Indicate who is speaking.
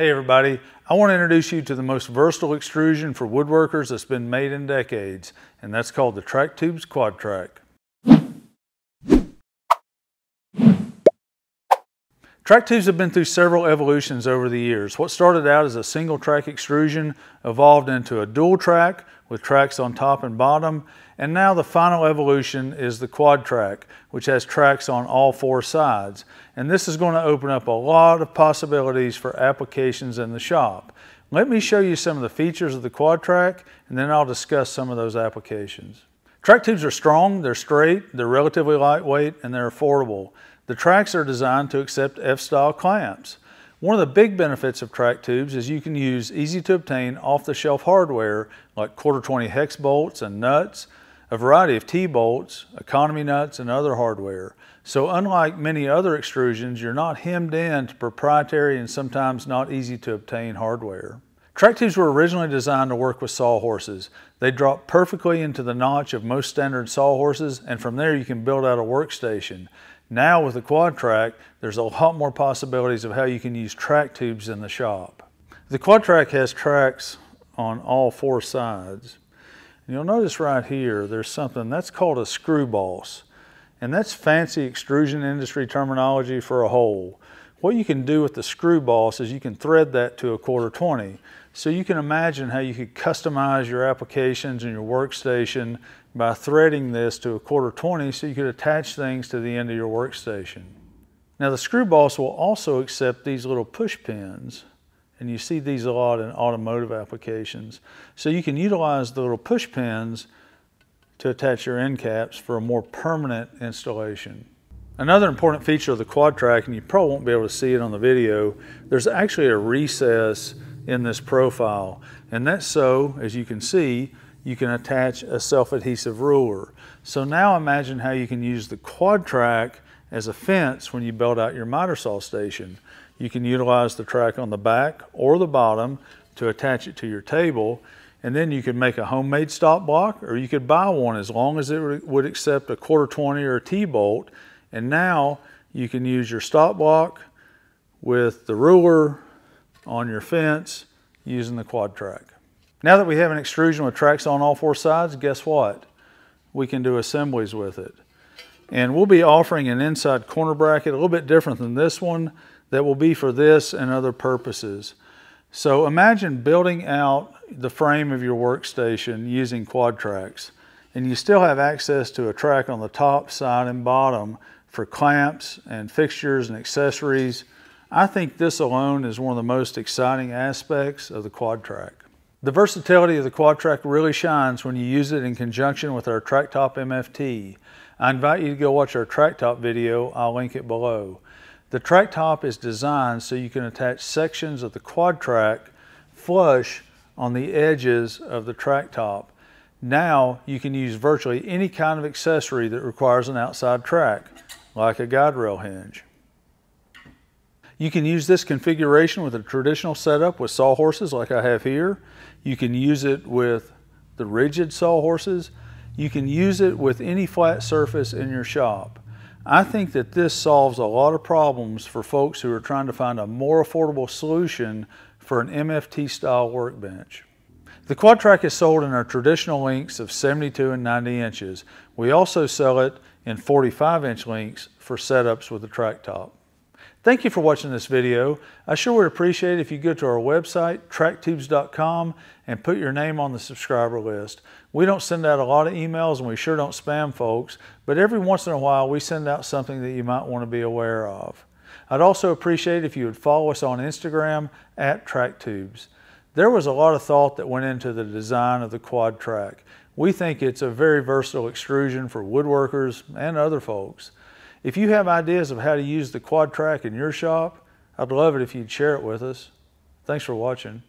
Speaker 1: Hey everybody, I want to introduce you to the most versatile extrusion for woodworkers that's been made in decades, and that's called the Track Tubes Quad Track tubes have been through several evolutions over the years. What started out as a single track extrusion evolved into a dual track with tracks on top and bottom, and now the final evolution is the quad track, which has tracks on all four sides. And this is going to open up a lot of possibilities for applications in the shop. Let me show you some of the features of the quad track, and then I'll discuss some of those applications. Track tubes are strong, they're straight, they're relatively lightweight, and they're affordable. The tracks are designed to accept F-style clamps. One of the big benefits of track tubes is you can use easy to obtain off-the-shelf hardware like quarter 20 hex bolts and nuts, a variety of T-bolts, economy nuts, and other hardware. So unlike many other extrusions, you're not hemmed in to proprietary and sometimes not easy to obtain hardware. Track tubes were originally designed to work with sawhorses. They drop perfectly into the notch of most standard sawhorses, and from there you can build out a workstation. Now with the quad track, there's a lot more possibilities of how you can use track tubes in the shop. The quad track has tracks on all four sides. And you'll notice right here, there's something that's called a screw boss. And that's fancy extrusion industry terminology for a hole. What you can do with the screw boss is you can thread that to a quarter 20. So you can imagine how you could customize your applications and your workstation by threading this to a quarter 20 so you could attach things to the end of your workstation. Now the screw boss will also accept these little push pins and you see these a lot in automotive applications. So you can utilize the little push pins to attach your end caps for a more permanent installation. Another important feature of the quad track, and you probably won't be able to see it on the video, there's actually a recess in this profile. And that's so, as you can see, you can attach a self-adhesive ruler. So now imagine how you can use the quad track as a fence when you build out your miter saw station. You can utilize the track on the back or the bottom to attach it to your table and then you could make a homemade stop block or you could buy one as long as it would accept a quarter 20 or a T-bolt and now you can use your stop block with the ruler on your fence using the quad track. Now that we have an extrusion with tracks on all four sides, guess what? We can do assemblies with it. And we'll be offering an inside corner bracket, a little bit different than this one, that will be for this and other purposes. So imagine building out the frame of your workstation using quad tracks and you still have access to a track on the top, side, and bottom for clamps and fixtures and accessories. I think this alone is one of the most exciting aspects of the quad track. The versatility of the quad track really shines when you use it in conjunction with our TrackTop MFT. I invite you to go watch our TrackTop video, I'll link it below. The TrackTop is designed so you can attach sections of the quad track flush on the edges of the track top. Now you can use virtually any kind of accessory that requires an outside track like a guide rail hinge. You can use this configuration with a traditional setup with sawhorses like I have here. You can use it with the Ridgid sawhorses. You can use it with any flat surface in your shop. I think that this solves a lot of problems for folks who are trying to find a more affordable solution for an MFT style workbench. The QuadTrack is sold in our traditional lengths of 72 and 90 inches. We also sell it in 45 inch lengths for setups with a track top. Thank you for watching this video. I sure would appreciate it if you go to our website, tracktubes.com, and put your name on the subscriber list. We don't send out a lot of emails and we sure don't spam folks, but every once in a while we send out something that you might want to be aware of. I'd also appreciate it if you would follow us on Instagram at tracktubes. There was a lot of thought that went into the design of the quad track. We think it's a very versatile extrusion for woodworkers and other folks. If you have ideas of how to use the quad track in your shop, I'd love it if you'd share it with us. Thanks for watching.